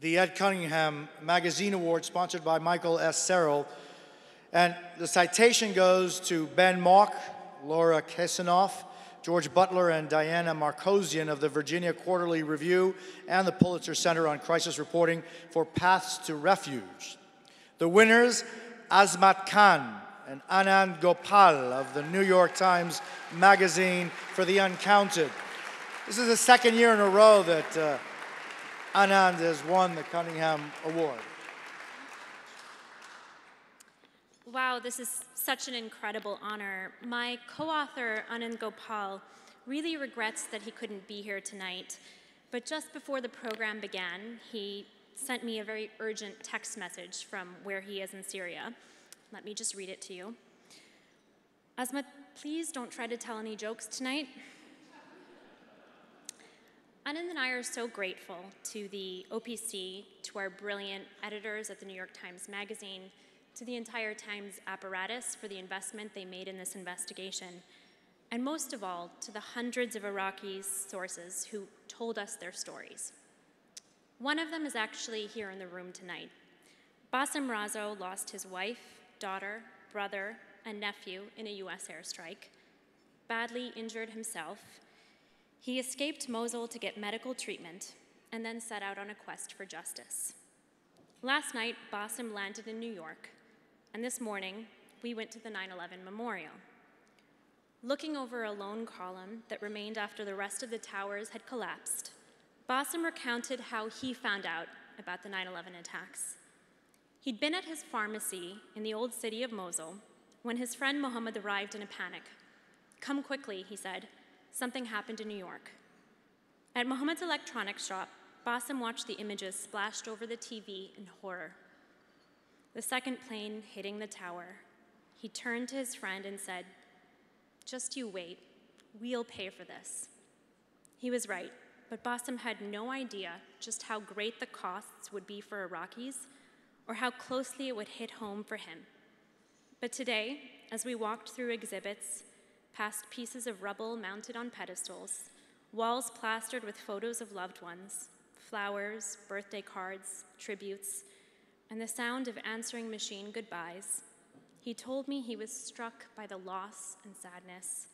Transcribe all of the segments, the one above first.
the Ed Cunningham Magazine Award, sponsored by Michael S. Serrill. And the citation goes to Ben Mauk, Laura Kasanoff, George Butler, and Diana Markosian of the Virginia Quarterly Review and the Pulitzer Center on Crisis Reporting for Paths to Refuge. The winners, Azmat Khan and Anand Gopal of the New York Times Magazine for The Uncounted. This is the second year in a row that uh, Anand has won the Cunningham Award. Wow, this is such an incredible honor. My co author, Anand Gopal, really regrets that he couldn't be here tonight. But just before the program began, he sent me a very urgent text message from where he is in Syria. Let me just read it to you. Azmat, please don't try to tell any jokes tonight. Anand and I are so grateful to the OPC, to our brilliant editors at the New York Times Magazine, to the entire Times apparatus for the investment they made in this investigation, and most of all, to the hundreds of Iraqi sources who told us their stories. One of them is actually here in the room tonight. Bassem Razzo lost his wife, daughter, brother, and nephew in a US airstrike, badly injured himself, he escaped Mosul to get medical treatment and then set out on a quest for justice. Last night, Bassem landed in New York, and this morning, we went to the 9 11 memorial. Looking over a lone column that remained after the rest of the towers had collapsed, Bassem recounted how he found out about the 9 11 attacks. He'd been at his pharmacy in the old city of Mosul when his friend Mohammed arrived in a panic. Come quickly, he said. Something happened in New York. At Mohammed's electronics shop, Bassem watched the images splashed over the TV in horror. The second plane hitting the tower. He turned to his friend and said, Just you wait, we'll pay for this. He was right, but Bassem had no idea just how great the costs would be for Iraqis or how closely it would hit home for him. But today, as we walked through exhibits, past pieces of rubble mounted on pedestals, walls plastered with photos of loved ones, flowers, birthday cards, tributes, and the sound of answering machine goodbyes, he told me he was struck by the loss and sadness,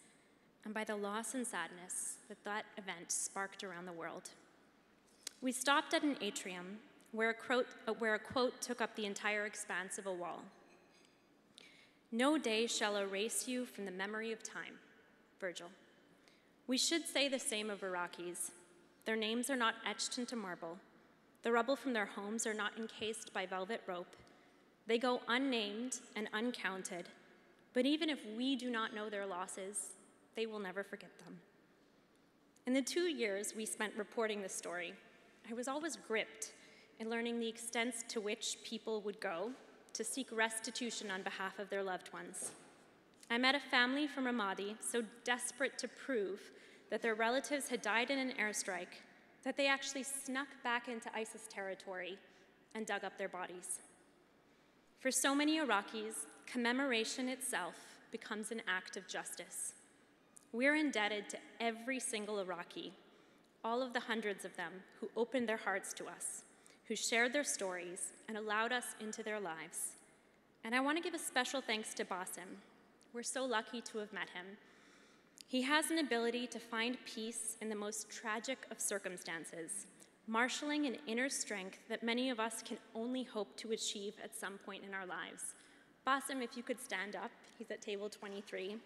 and by the loss and sadness that that event sparked around the world. We stopped at an atrium where a, quote, where a quote took up the entire expanse of a wall. No day shall erase you from the memory of time, Virgil. We should say the same of Iraqis. Their names are not etched into marble. The rubble from their homes are not encased by velvet rope. They go unnamed and uncounted. But even if we do not know their losses, they will never forget them. In the two years we spent reporting this story, I was always gripped in learning the extents to which people would go to seek restitution on behalf of their loved ones. I met a family from Ramadi so desperate to prove that their relatives had died in an airstrike that they actually snuck back into ISIS territory and dug up their bodies. For so many Iraqis, commemoration itself becomes an act of justice. We're indebted to every single Iraqi, all of the hundreds of them who opened their hearts to us who shared their stories and allowed us into their lives. And I want to give a special thanks to Bassem. We're so lucky to have met him. He has an ability to find peace in the most tragic of circumstances, marshaling an inner strength that many of us can only hope to achieve at some point in our lives. Bassem, if you could stand up, he's at table 23.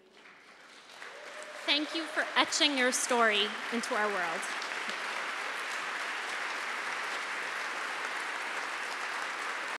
Thank you for etching your story into our world.